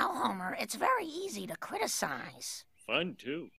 know, Homer, it's very easy to criticize. Fun, too.